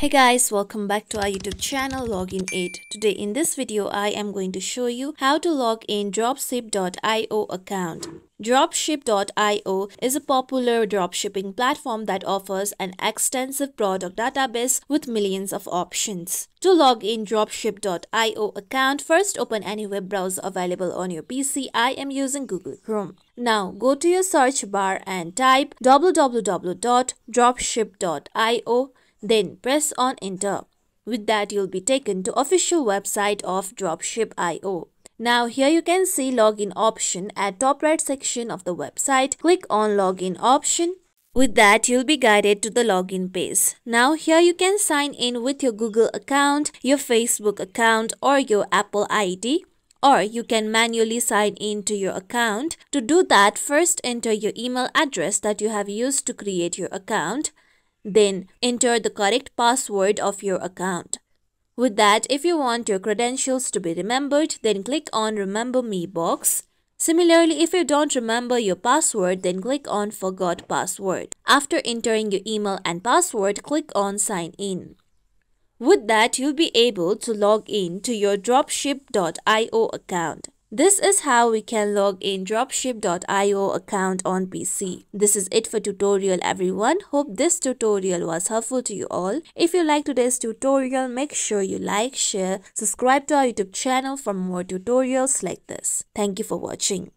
Hey guys, welcome back to our YouTube channel Login Aid. Today in this video, I am going to show you how to log in Dropship.io account. Dropship.io is a popular dropshipping platform that offers an extensive product database with millions of options. To log in Dropship.io account, first open any web browser available on your PC. I am using Google Chrome. Now go to your search bar and type www.dropship.io then press on enter. With that you'll be taken to official website of Dropship.io. Now here you can see login option at top right section of the website. Click on login option. With that, you'll be guided to the login page. Now here you can sign in with your Google account, your Facebook account or your Apple ID or you can manually sign in to your account. To do that, first enter your email address that you have used to create your account. Then enter the correct password of your account. With that, if you want your credentials to be remembered, then click on Remember Me box. Similarly, if you don't remember your password, then click on Forgot Password. After entering your email and password, click on Sign In. With that, you'll be able to log in to your Dropship.io account. This is how we can log in Dropship.io account on PC. This is it for tutorial everyone. Hope this tutorial was helpful to you all. If you like today's tutorial, make sure you like, share, subscribe to our YouTube channel for more tutorials like this. Thank you for watching.